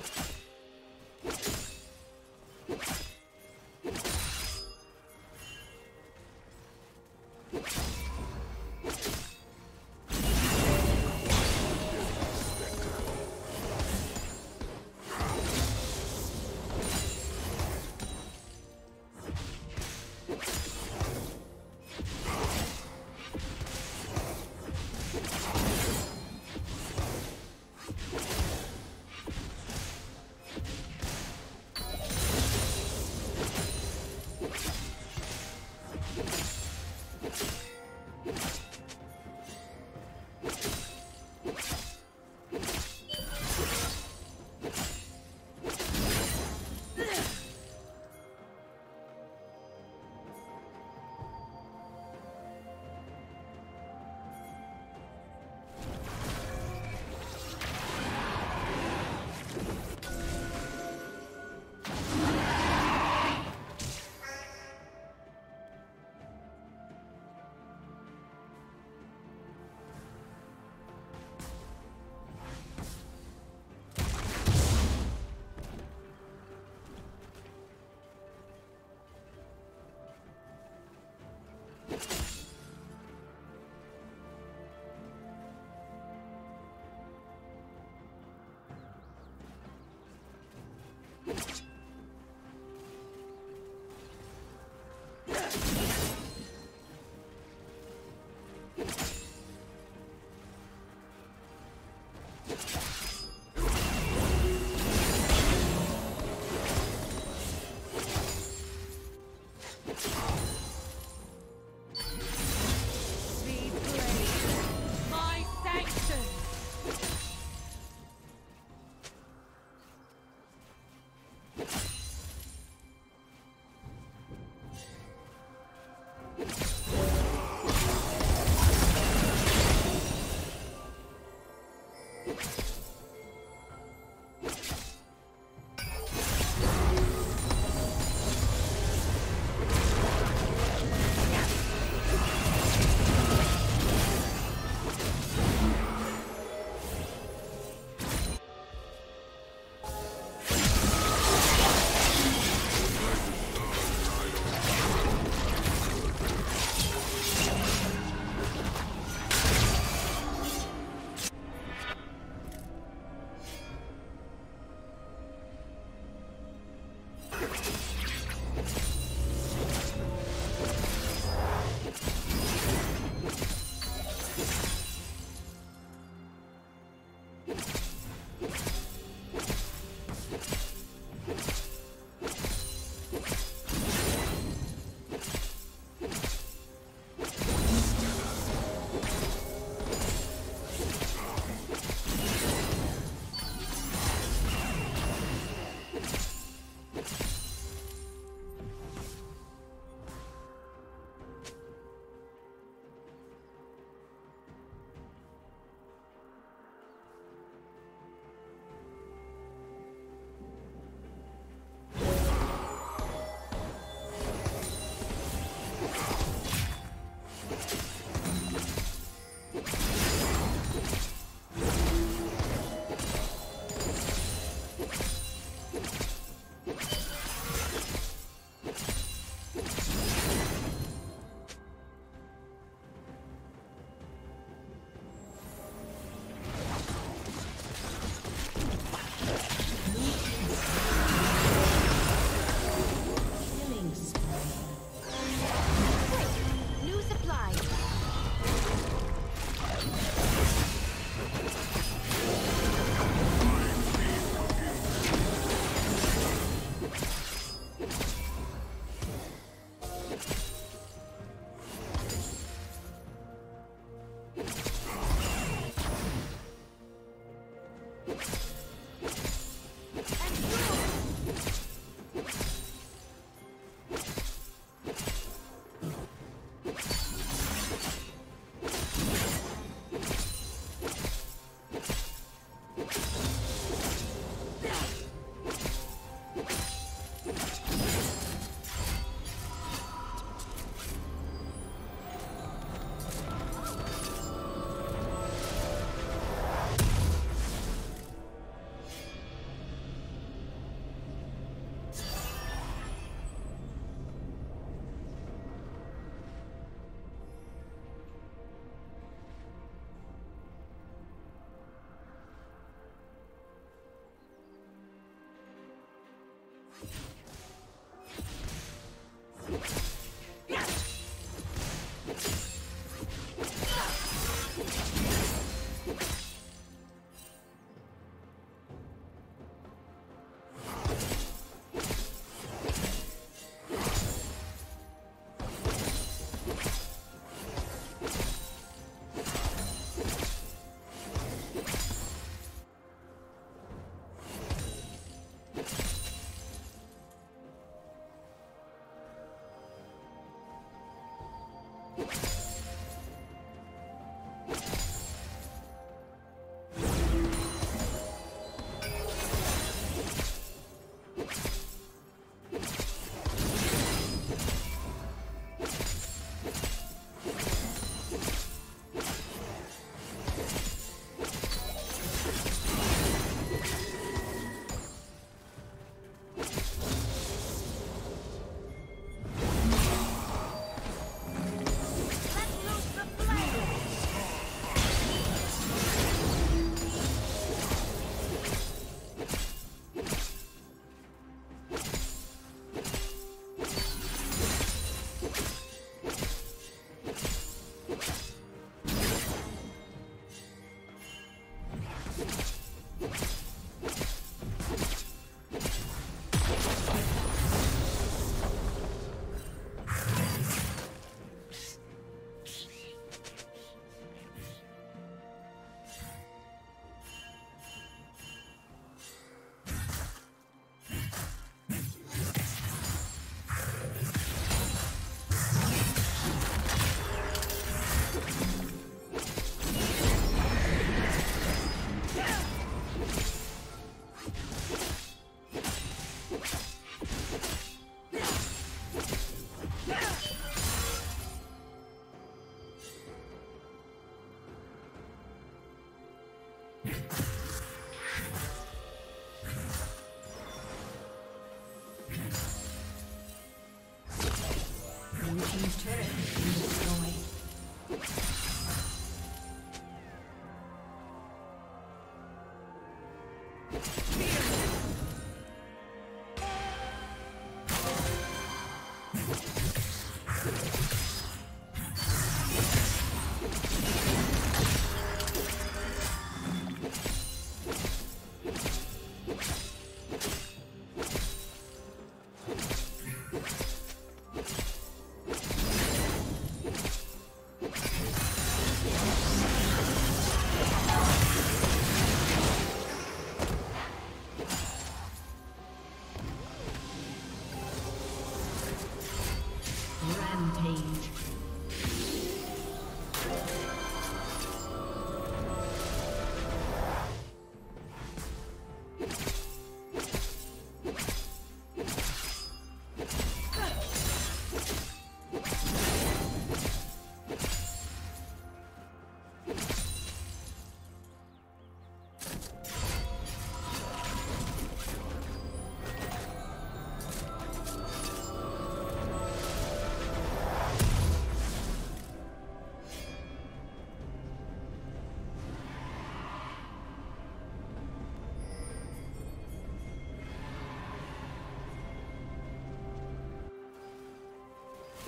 you Let's go. you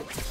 you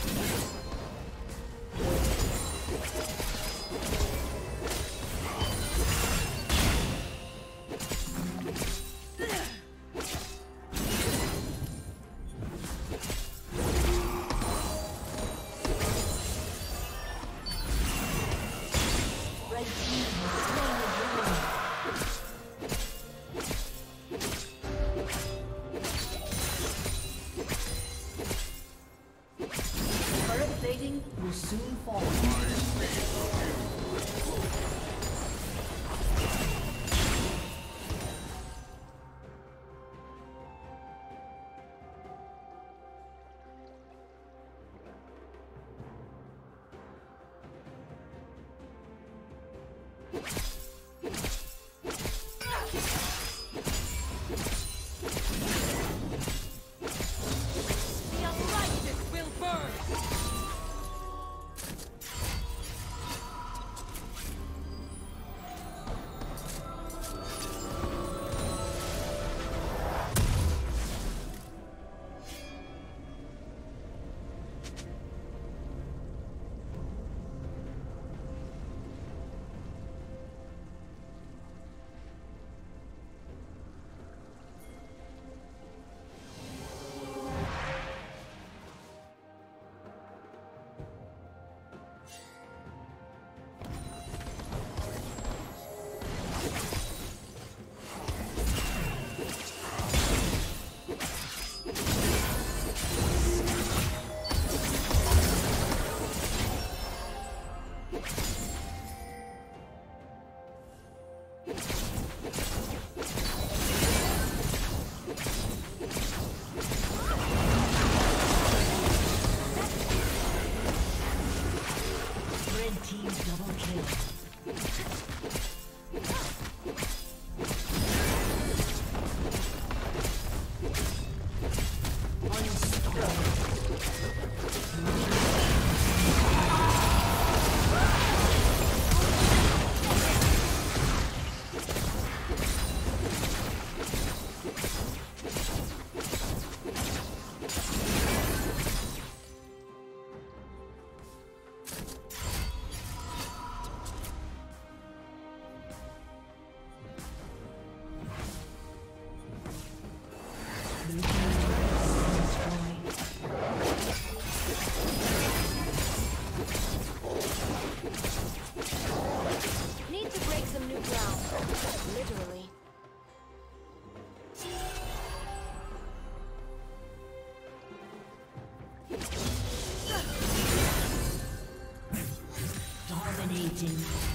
dominating.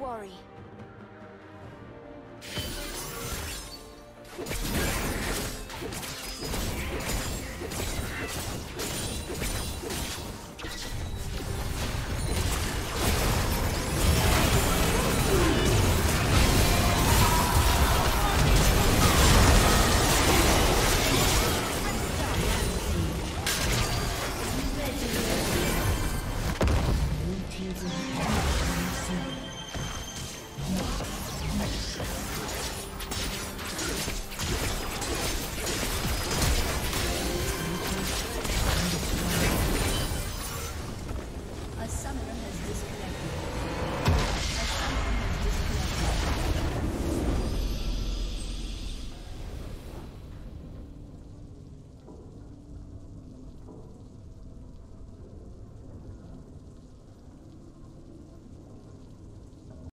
Quarry.